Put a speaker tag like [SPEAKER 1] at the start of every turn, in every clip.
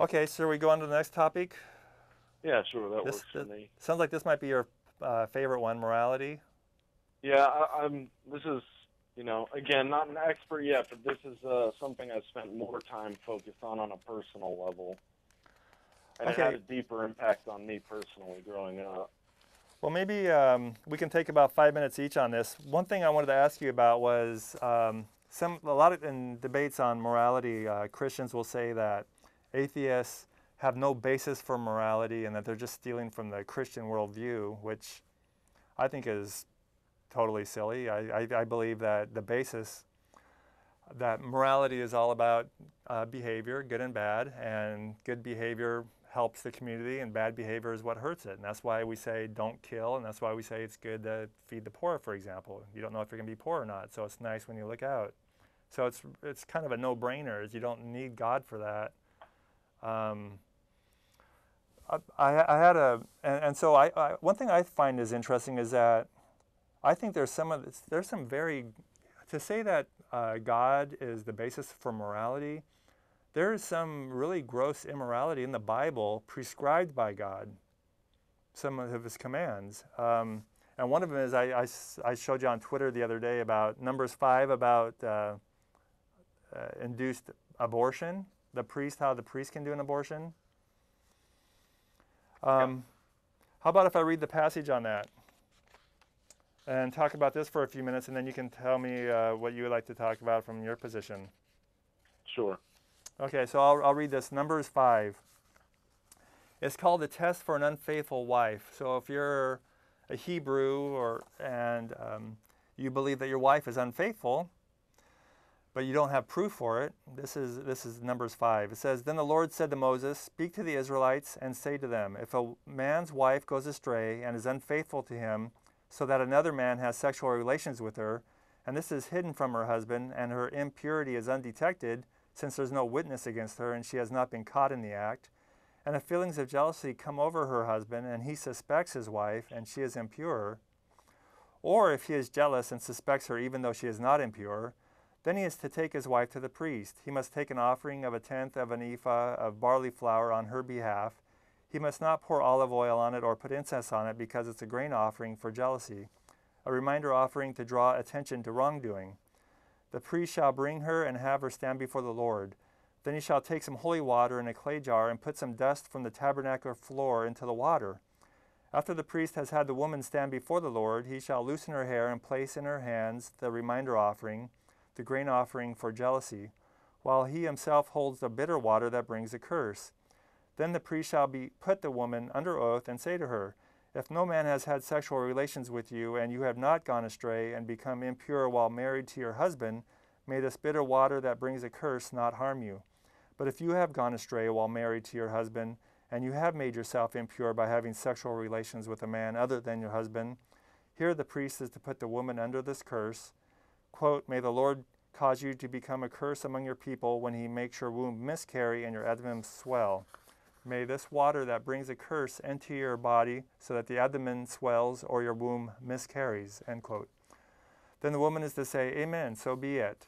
[SPEAKER 1] Okay, so we go on to the next topic.
[SPEAKER 2] Yeah, sure, that
[SPEAKER 1] This-
[SPEAKER 2] works for me.
[SPEAKER 1] Sounds like this might be your uh, favorite one, morality.
[SPEAKER 2] Yeah, I, I'm. This is, you know, again, not an expert yet, but this is uh, something I spent more time focused on on a personal level, and
[SPEAKER 1] Okay.
[SPEAKER 2] it had a deeper impact on me personally growing up.
[SPEAKER 1] Well, maybe um, we can take about five minutes each on this. One thing I wanted to ask you about was um, some a lot of in debates on morality. Uh, Christians will say that atheists have no basis for morality and that they're just stealing from the Christian worldview, which I think is totally silly. I, I, I believe that the basis that morality is all about uh, behavior, good and bad, and good behavior helps the community, and bad behavior is what hurts it. And that's why we say don't kill, and that's why we say it's good to feed the poor, for example. You don't know if you're going to be poor or not, so it's nice when you look out. So it's it's kind of a no-brainer. You don't need God for that. Um, I, I, I had a, and, and so I, I, one thing I find is interesting is that I think there's some of this, there's some very, to say that uh, God is the basis for morality, there is some really gross immorality in the Bible prescribed by God, some of his commands. Um, and one of them is I I showed you on Twitter the other day about Numbers 5 about uh, uh, induced abortion, the priest, how the priest can do an abortion. Um, How about if I read the passage on that? And talk about this for a few minutes, and then you can tell me uh, what you would like to talk about from your position.
[SPEAKER 2] Sure.
[SPEAKER 1] Okay, so I'll, I'll read this. Numbers 5. It's called the test for an unfaithful wife. So if you're a Hebrew or and um, you believe that your wife is unfaithful, but you don't have proof for it, this is this is Numbers 5. It says, "Then the Lord said to Moses, Speak to the Israelites and say to them, If a man's wife goes astray and is unfaithful to him, so that another man has sexual relations with her, and this is hidden from her husband, and her impurity is undetected, since there's no witness against her and she has not been caught in the act. And the feelings of jealousy come over her husband and he suspects his wife and she is impure, or if he is jealous and suspects her even though she is not impure, then he is to take his wife to the priest. He must take an offering of a tenth of an ephah of barley flour on her behalf. He must not pour olive oil on it or put incense on it because it's a grain offering for jealousy, a reminder offering to draw attention to wrongdoing. The priest shall bring her and have her stand before the Lord. Then he shall take some holy water in a clay jar and put some dust from the tabernacle floor into the water. After the priest has had the woman stand before the Lord, he shall loosen her hair and place in her hands the reminder offering, the grain offering for jealousy, while he himself holds the bitter water that brings a curse. Then the priest shall be put the woman under oath and say to her, If no man has had sexual relations with you, and you have not gone astray and become impure while married to your husband, may this bitter water that brings a curse not harm you. But if you have gone astray while married to your husband, and you have made yourself impure by having sexual relations with a man other than your husband, here the priest is to put the woman under this curse. Quote, May the Lord cause you to become a curse among your people when he makes your womb miscarry and your abdomen swell. May this water that brings a curse enter your body so that the abdomen swells or your womb miscarries. End quote. Then the woman is to say, Amen, so be it.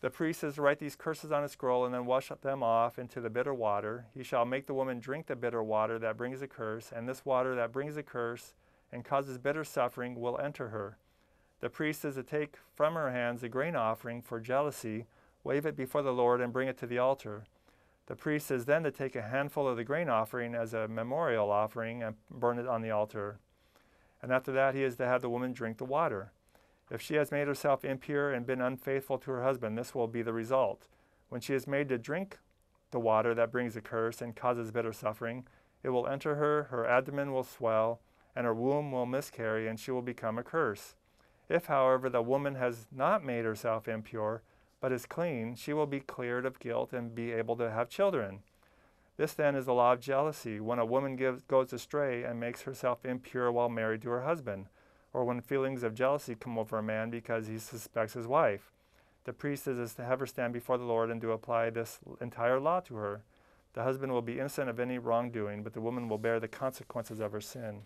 [SPEAKER 1] The priest is to write these curses on a scroll and then wash them off into the bitter water. He shall make the woman drink the bitter water that brings a curse, and this water that brings a curse and causes bitter suffering will enter her. The priest is to take from her hands a grain offering for jealousy, wave it before the Lord, and bring it to the altar. The priest is then to take a handful of the grain offering as a memorial offering and burn it on the altar. And after that, he is to have the woman drink the water. If she has made herself impure and been unfaithful to her husband, this will be the result. When she is made to drink the water that brings a curse and causes bitter suffering, it will enter her, her abdomen will swell, and her womb will miscarry, and she will become a curse. If, however, the woman has not made herself impure, but is clean, she will be cleared of guilt and be able to have children. This then is the law of jealousy, when a woman gives, goes astray and makes herself impure while married to her husband, or when feelings of jealousy come over a man because he suspects his wife. The priest is to have her stand before the Lord and to apply this entire law to her. The husband will be innocent of any wrongdoing, but the woman will bear the consequences of her sin.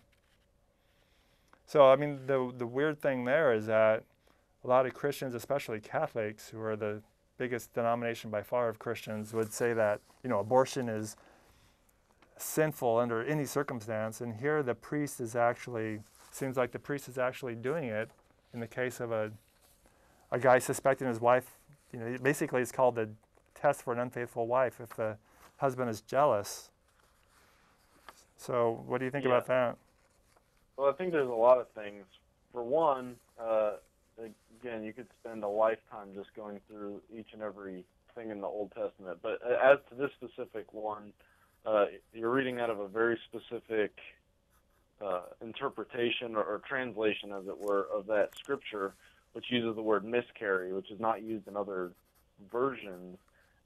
[SPEAKER 1] So, I mean, the, the weird thing there is that a lot of Christians, especially Catholics, who are the biggest denomination by far of Christians, would say that you know abortion is sinful under any circumstance, and here the priest is actually seems like the priest is actually doing it in the case of a a guy suspecting his wife. You know, basically, it's called the test for an unfaithful wife if the husband is jealous. So, what do you think
[SPEAKER 2] Yeah.
[SPEAKER 1] about that?
[SPEAKER 2] Well, I think there's a lot of things. For one, uh, again, you could spend a lifetime just going through each and every thing in the Old Testament. But uh, as to this specific one, uh, you're reading out of a very specific uh, interpretation or, or translation, as it were, of that scripture, which uses the word miscarry, which is not used in other versions.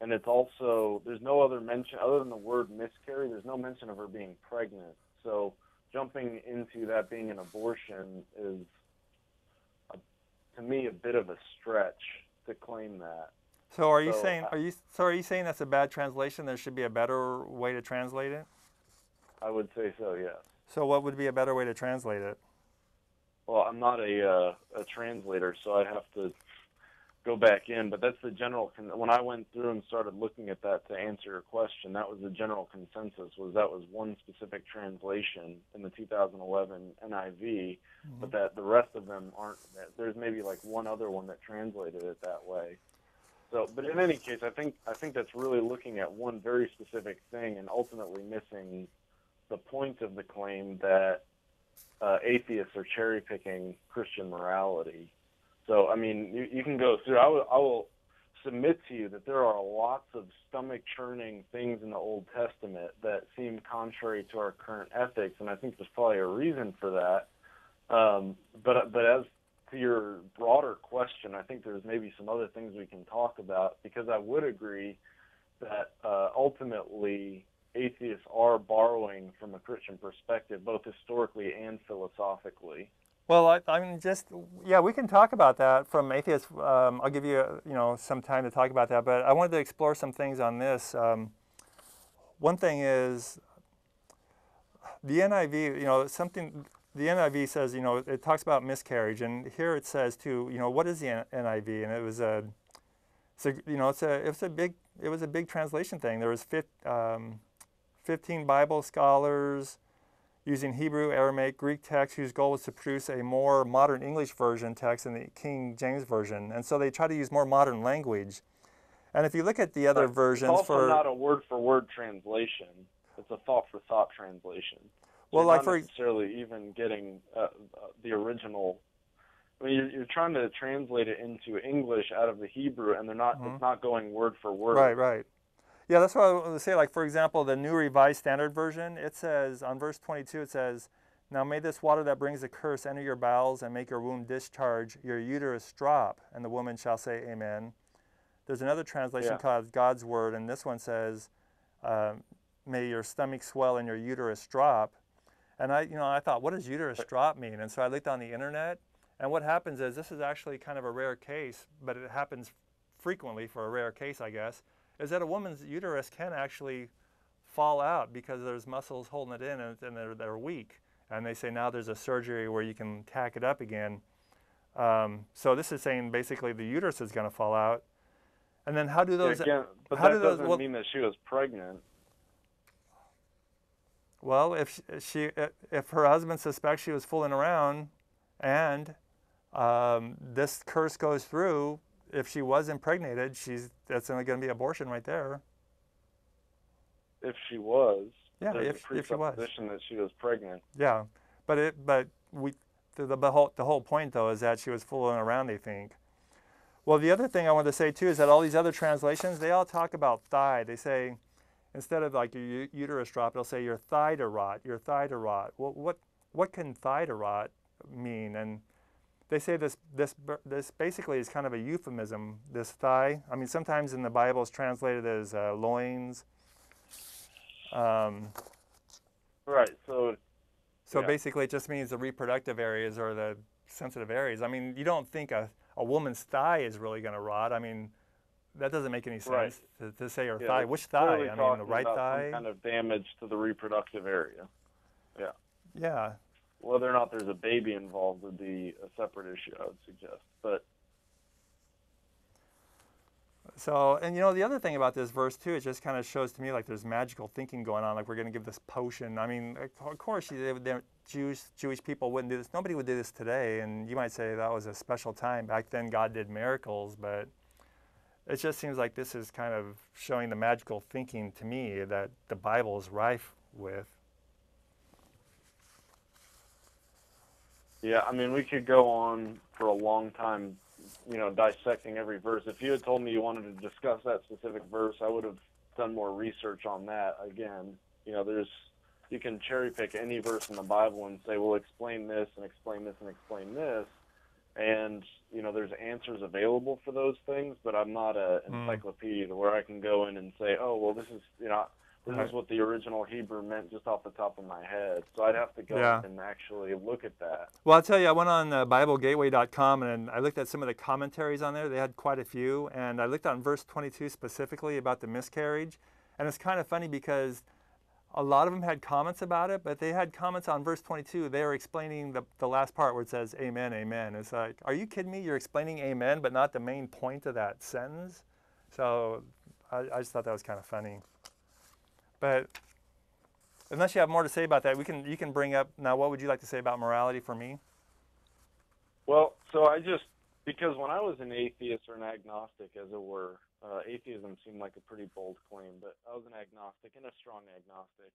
[SPEAKER 2] And it's also there's no other mention other than the word miscarry. There's no mention of her being pregnant. So jumping into that being an abortion is, a, to me, a bit of a stretch to claim that.
[SPEAKER 1] So, are you
[SPEAKER 2] So,
[SPEAKER 1] saying
[SPEAKER 2] uh,
[SPEAKER 1] are you so are you saying that's a bad translation? There should be a better way to translate it.
[SPEAKER 2] I would say so, yes.
[SPEAKER 1] So, what would be a better way to translate it?
[SPEAKER 2] Well, I'm not a uh, a translator, so I'd have to go back in. But that's the general. Con- when I went through and started looking at that to answer your question, that was the general consensus. Was that was one specific translation in the 2011 NIV, but that the rest of them aren't. There's maybe like one other one that translated it that way. So, but in any case, I think I think that's really looking at one very specific thing and ultimately missing the point of the claim that uh, atheists are cherry picking Christian morality. So, I mean, you, you can go through. I will, I will submit to you that there are lots of stomach churning things in the Old Testament that seem contrary to our current ethics, and I think there's probably a reason for that. Um, but but as to your broader question, I think there's maybe some other things we can talk about because I would agree that uh, ultimately atheists are borrowing from a Christian perspective, both historically and philosophically.
[SPEAKER 1] Well, I, I mean, just yeah, we can talk about that from atheists. Um, I'll give you you know some time to talk about that, but I wanted to explore some things on this. Um, one thing is the NIV. You know, something the NIV says. You know, it talks about miscarriage, and here it says too. You know, what is the NIV? And it was a, a you know, it's a it's a big it was a big translation thing. There was fif, um, 15 Bible scholars using Hebrew, Aramaic, Greek text whose goal was to produce a more modern English version text than the King James version. And so they try to use more modern language. And if you look at the other
[SPEAKER 2] But
[SPEAKER 1] versions
[SPEAKER 2] it's also
[SPEAKER 1] for
[SPEAKER 2] not a word for word translation. It's a thought for thought translation. So
[SPEAKER 1] Well, like
[SPEAKER 2] not
[SPEAKER 1] for-
[SPEAKER 2] necessarily even getting uh, uh, the original. I mean, you're, you're trying to translate it into English out of the Hebrew, and they're not. It's not going word for word.
[SPEAKER 1] Mm-hmm. Right, right. Yeah, that's what I was to say. Like, for example, the New Revised Standard Version, it says, on verse 22, it says, Now may this water that brings a curse enter your bowels and make your womb discharge, your uterus drop, and the woman shall say, Amen. There's another translation
[SPEAKER 2] Yeah.
[SPEAKER 1] called God's Word, and this one says, um, May your stomach swell and your uterus drop. And I, you know, I thought, what does uterus drop mean? And so I looked on the internet, and what happens is this is actually kind of a rare case, but it happens frequently for a rare case, I guess, is that a woman's uterus can actually fall out because there's muscles holding it in and, and they're, they're weak. And they say now there's a surgery where you can tack it up again. Um, so this is saying basically the uterus is going to fall out. And then how do
[SPEAKER 2] Yeah,
[SPEAKER 1] those?
[SPEAKER 2] again, but
[SPEAKER 1] how
[SPEAKER 2] that
[SPEAKER 1] do those-
[SPEAKER 2] doesn't
[SPEAKER 1] well-
[SPEAKER 2] mean that she was pregnant.
[SPEAKER 1] Well, if she, if her husband suspects she was fooling around, and um, this curse goes through, if she was impregnated, she's that's only going to be abortion right there.
[SPEAKER 2] If she was,
[SPEAKER 1] Yeah, if- if she was.
[SPEAKER 2] that she was pregnant.
[SPEAKER 1] Yeah, but it but we the, the, the whole the whole point though is that she was fooling around. They think. Well, the other thing I wanted to say too is that all these other translations they all talk about thigh. They say instead of like your u- uterus drop, they'll say your thigh to rot, your thigh to rot. Well, what what can thigh to rot mean? And they say this this this basically is kind of a euphemism. This thigh. I mean, sometimes in the Bible it's translated as uh, loins. Um,
[SPEAKER 2] Right. So
[SPEAKER 1] So
[SPEAKER 2] Yeah.
[SPEAKER 1] basically, it just means the reproductive areas or the sensitive areas. I mean, you don't think a, a woman's thigh is really going to rot. I mean, that doesn't make any sense
[SPEAKER 2] Right.
[SPEAKER 1] to, to say her
[SPEAKER 2] yeah,
[SPEAKER 1] thigh. Which thigh? I mean, the right thigh?
[SPEAKER 2] Kind of damage to the reproductive area.
[SPEAKER 1] Yeah. Yeah.
[SPEAKER 2] Whether or not there's a baby involved would be a separate issue, I would suggest. But
[SPEAKER 1] So, and you know, the other thing about this verse too, it just kind of shows to me like there's magical thinking going on. Like we're going to give this potion. I mean, of course, Jewish Jewish people wouldn't do this. Nobody would do this today. And you might say that was a special time back then. God did miracles, but it just seems like this is kind of showing the magical thinking to me that the Bible is rife with.
[SPEAKER 2] Yeah, I mean, we could go on for a long time, you know, dissecting every verse. If you had told me you wanted to discuss that specific verse, I would have done more research on that. Again, you know, there's you can cherry pick any verse in the Bible and say, well, explain this and explain this and explain this, and you know, there's answers available for those things. But I'm not a
[SPEAKER 1] Mm.
[SPEAKER 2] encyclopedia where I can go in and say, oh, well, this is you know. This
[SPEAKER 1] Right.
[SPEAKER 2] is what the original Hebrew meant just off the top of my head. So I'd have to go
[SPEAKER 1] Yeah.
[SPEAKER 2] and actually look at that.
[SPEAKER 1] Well, I'll tell you, I went on uh, BibleGateway.com and I looked at some of the commentaries on there. They had quite a few, and I looked on verse 22 specifically about the miscarriage. And it's kind of funny because a lot of them had comments about it, but they had comments on verse 22. They were explaining the, the last part where it says "Amen, Amen." It's like, are you kidding me? You're explaining "Amen," but not the main point of that sentence. So I, I just thought that was kind of funny. But unless you have more to say about that, we can you can bring up now. What would you like to say about morality for me?
[SPEAKER 2] Well, so I just because when I was an atheist or an agnostic, as it were, uh, atheism seemed like a pretty bold claim, but I was an agnostic and a strong agnostic.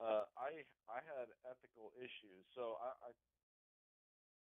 [SPEAKER 2] Uh, I I had ethical issues, so I, I